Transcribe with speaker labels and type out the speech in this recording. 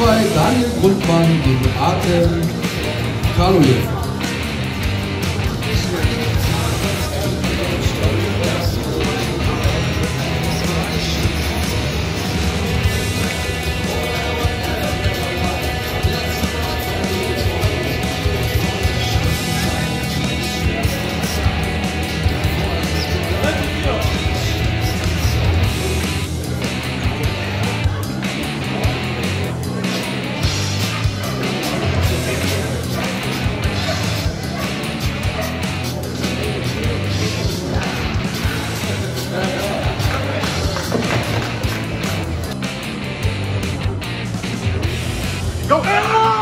Speaker 1: 2 Daniel Grundmann gegen Artem Kalujew. Go!